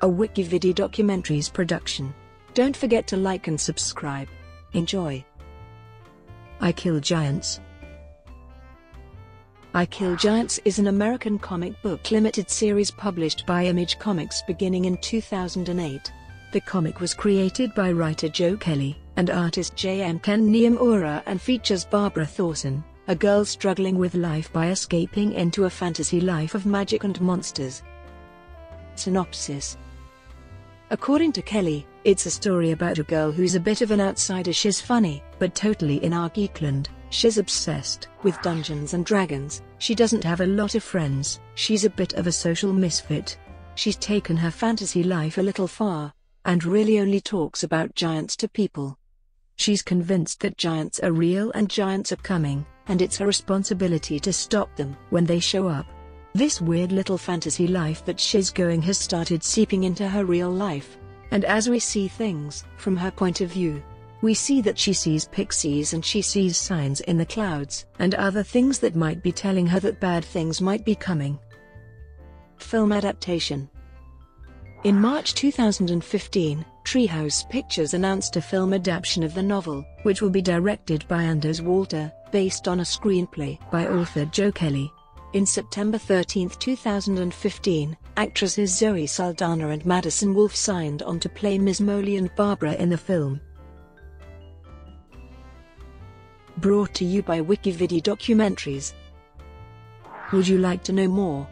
a Wikividi Documentaries production. Don't forget to like and subscribe. Enjoy. I Kill Giants. I Kill Giants is an American comic book limited series published by Image Comics beginning in 2008. The comic was created by writer Joe Kelly and artist J.M. Ken Niimura and features Barbara Thorson, a girl struggling with life by escaping into a fantasy life of magic and monsters. Synopsis According to Kelly, it's a story about a girl who's a bit of an outsider. She's funny, but totally in our geekland. She's obsessed with Dungeons and Dragons. She doesn't have a lot of friends. She's a bit of a social misfit. She's taken her fantasy life a little far, and really only talks about giants to people. She's convinced that giants are real and giants are coming, and it's her responsibility to stop them when they show up. This weird little fantasy life that she's going has started seeping into her real life. And as we see things from her point of view, we see that she sees pixies and she sees signs in the clouds and other things that might be telling her that bad things might be coming. Film adaptation In March 2015, Treehouse Pictures announced a film adaptation of the novel, which will be directed by Anders Walter, based on a screenplay by author Joe Kelly. In September 13, 2015, actresses Zoe Saldana and Madison Wolfe signed on to play Ms. Molly and Barbara in the film. Brought to you by Wikividi Documentaries. Would you like to know more?